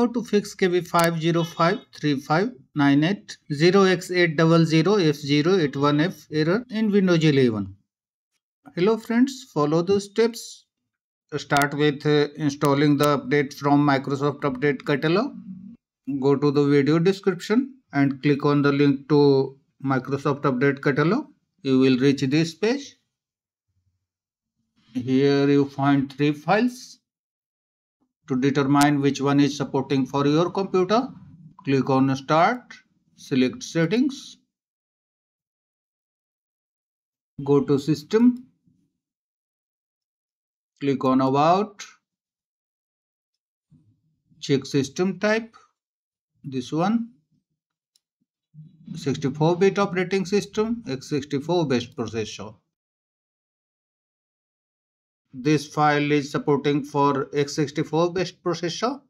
How to fix KB5053598 0x800F081F error in Windows 11. Hello friends, follow the steps. Start with uh, installing the update from Microsoft Update Catalog. Go to the video description and click on the link to Microsoft Update Catalog. You will reach this page. Here you find three files to determine which one is supporting for your computer, click on Start, select Settings, go to System, click on About, check System Type, this one, 64-bit operating system, x64 based processor this file is supporting for x64 based processor.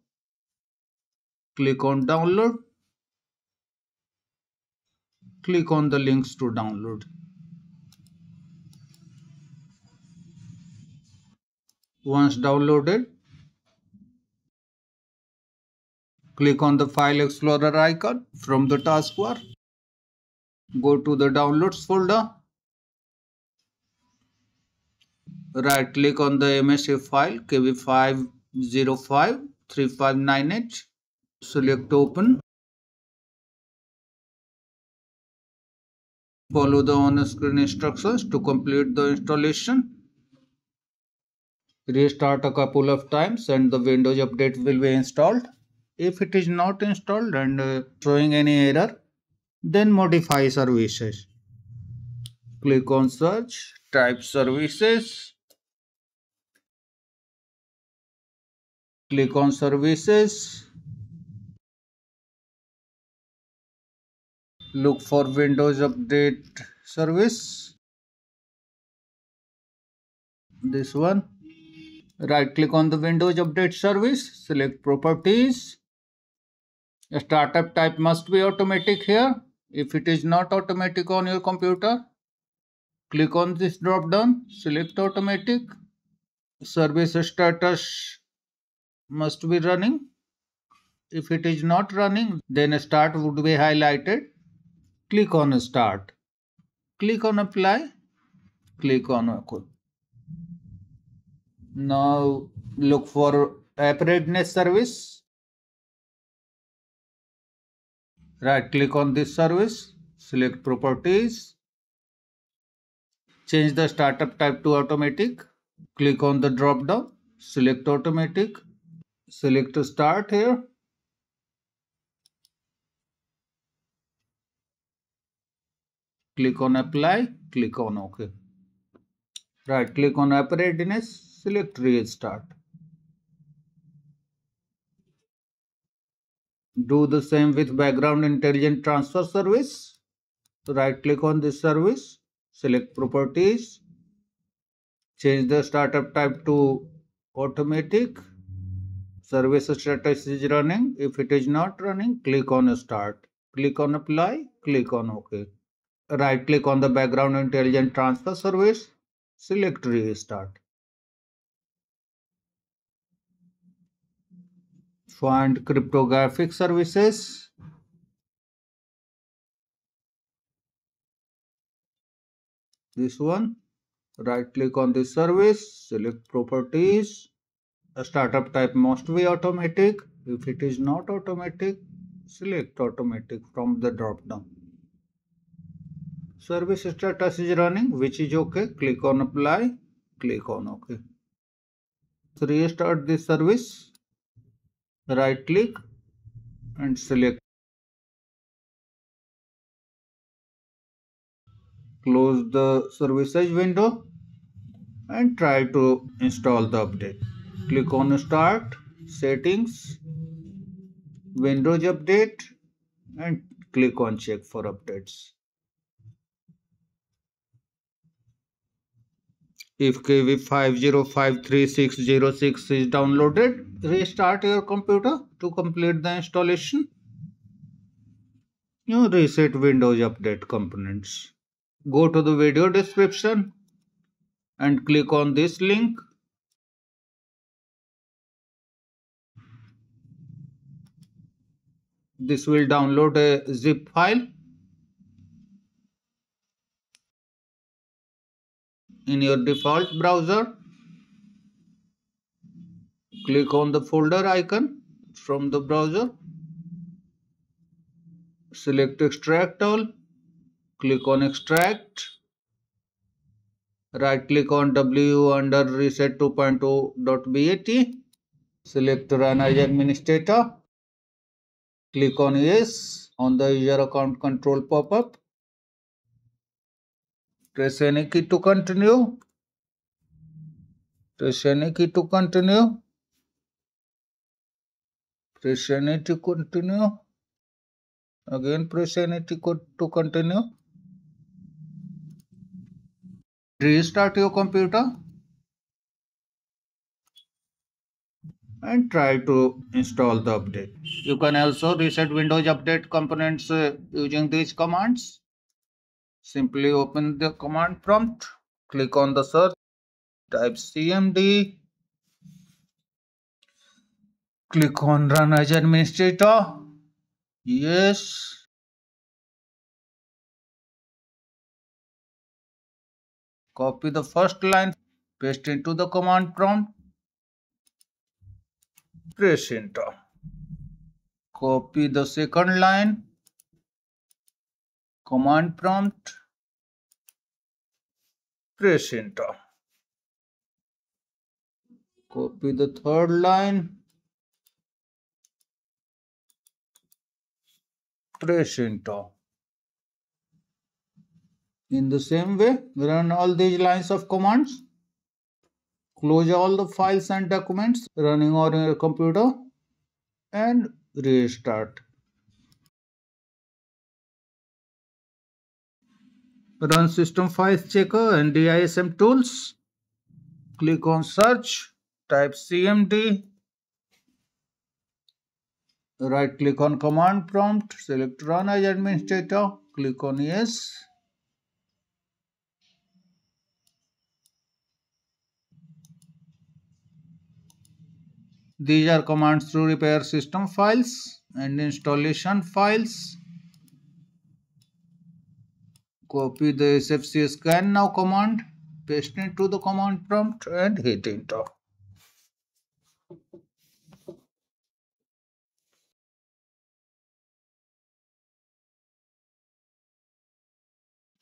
Click on download. Click on the links to download. Once downloaded click on the file explorer icon from the taskbar. Go to the downloads folder right click on the MSU file KB5053598 select open. Follow the on-screen instructions to complete the installation. Restart a couple of times and the windows update will be installed. If it is not installed and uh, showing any error then modify services. Click on search type services click on services. Look for windows update service. This one. Right click on the windows update service. Select properties. A startup type must be automatic here. If it is not automatic on your computer click on this drop down select automatic. Service status must be running. If it is not running, then start would be highlighted. Click on start. Click on apply. Click on OK. Now look for app readiness service. Right click on this service. Select properties. Change the startup type to automatic. Click on the drop down. Select automatic select start here. Click on apply click on ok. Right click on app readiness select restart. Do the same with background intelligent transfer service. Right click on this service select properties change the startup type to automatic service status is running. If it is not running click on start. Click on apply click on ok. Right click on the background intelligent transfer service. Select restart. Find cryptographic services. This one. Right click on this service. Select properties startup type must be automatic. If it is not automatic, select automatic from the drop down. Service status is running, which is okay. Click on apply, click on OK. So restart this service. Right click and select. Close the services window and try to install the update click on start settings windows update and click on check for updates. If kv50536006 is downloaded restart your computer to complete the installation. You reset windows update components. Go to the video description and click on this link this will download a zip file. In your default browser click on the folder icon from the browser select extract all click on extract right click on w under reset 2.0.bat select run as administrator click on yes. On the user account control pop-up. Press any key to continue. Press any key to continue. Press any to continue. Again press any to continue. Restart your computer and try to install the update. You can also reset windows update components uh, using these commands. Simply open the command prompt click on the search type cmd click on run as administrator. Yes. Copy the first line paste into the command prompt press enter copy the second line. Command prompt. Press enter copy the third line. Press enter. In the same way, run all these lines of commands. Close all the files and documents running on your computer and restart. Run system files checker and DISM tools. Click on search, type CMD right click on command prompt select run as administrator click on yes these are commands to repair system files and installation files copy the sfc scan now command paste it to the command prompt and hit enter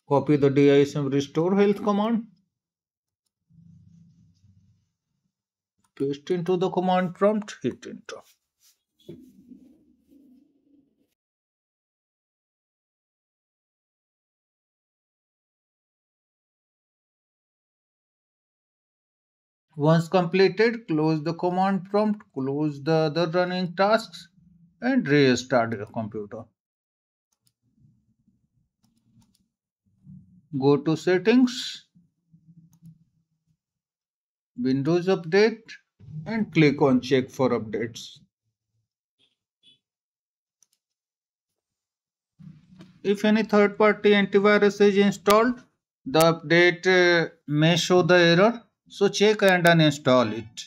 Copy the DISM restore health command. Paste into the command prompt, hit enter. Once completed, close the command prompt, close the other running tasks and restart your computer. Go to settings, Windows Update and click on check for updates. If any third-party antivirus is installed, the update uh, may show the error, so check and uninstall it.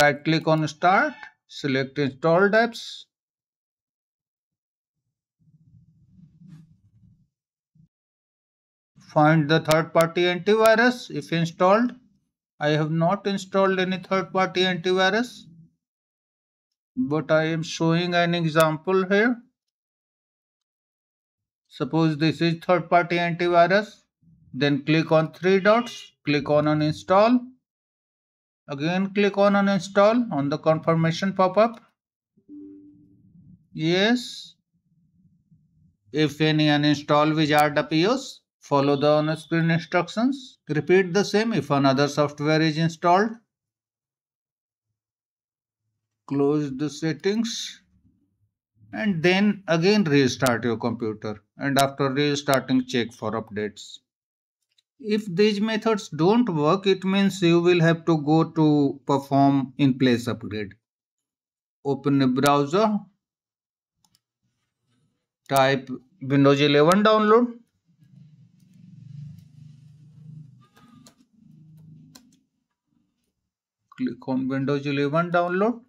Right click on start, select installed apps find the third party antivirus if installed. I have not installed any third party antivirus but I am showing an example here. Suppose this is third party antivirus then click on three dots click on uninstall again click on uninstall on the confirmation pop-up yes if any uninstall wizard appears Follow the on-screen instructions. Repeat the same if another software is installed. Close the settings and then again restart your computer and after restarting check for updates. If these methods don't work, it means you will have to go to perform in place upgrade. Open a browser, type Windows 11 download click on Windows 11 download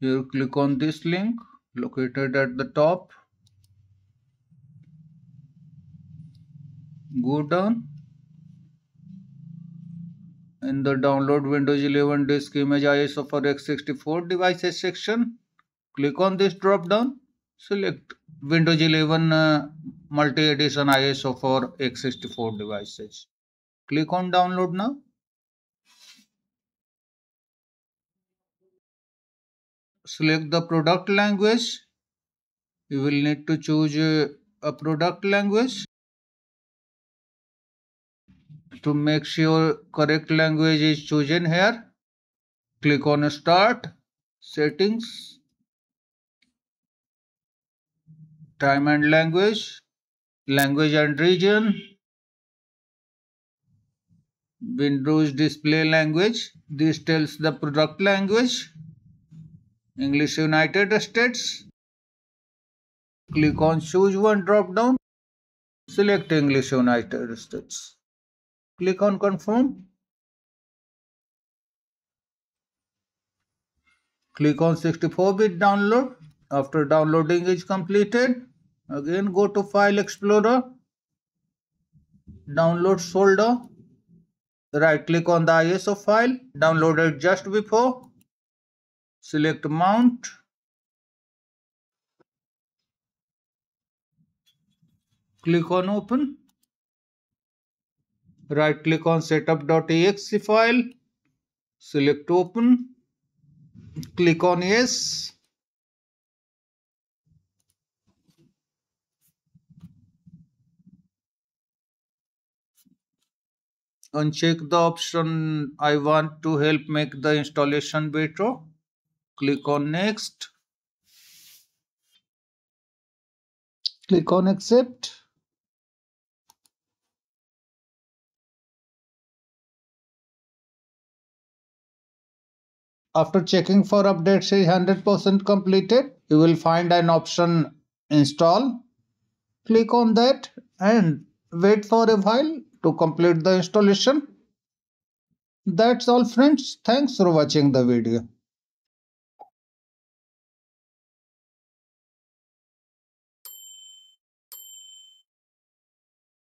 Here click on this link located at the top. Go down. In the download Windows 11 disk image ISO for x64 devices section, click on this drop down. Select Windows 11 uh, multi-edition ISO for x64 devices. Click on download now. Select the product language. You will need to choose a product language. To make sure correct language is chosen here click on start settings time and language language and region windows display language. This tells the product language English United States. Click on choose one drop down. Select English United States. Click on confirm. Click on 64-bit download. After downloading is completed, again go to File Explorer. Download folder. Right click on the ISO file downloaded just before select mount. Click on open. Right click on setup.exe file. Select open. Click on yes. Uncheck the option. I want to help make the installation better click on next. Click on accept. After checking for updates is 100% completed you will find an option install. Click on that and wait for a while to complete the installation. That's all friends. Thanks for watching the video